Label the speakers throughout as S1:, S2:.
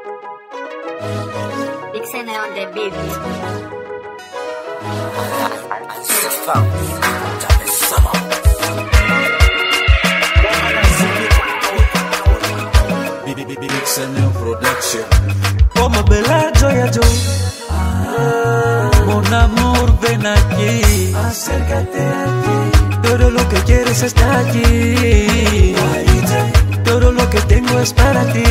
S1: Υπότιτλοι
S2: the Production. joya Acércate Todo lo que quieres está aquí. Todo lo que tengo es para ti.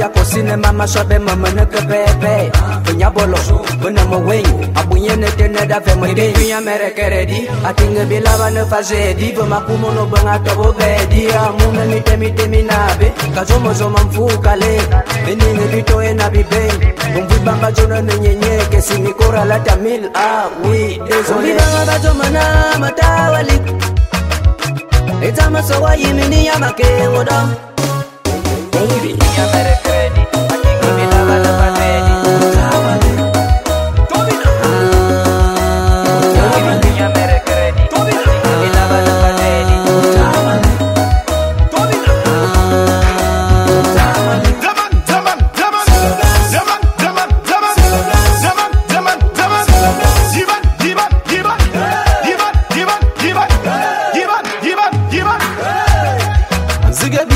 S1: ya kosine mama shabe mama ne kepe pe tonya bolo bona mo wen abunye ne tene da fe mo de tonya mere keredi atinge bila ba ne faje di bo makumo no bona to bo be di amu ne mi temi temi na be ka zo mo zo man fu kale ene ne bi to ena bi be bon bu bamba jona ne nye nye ke si mi kora la tamil ah oui eso ni bamba ba zo mana mata wali Itama e so wa yimini ya make wodo Baby, ya mere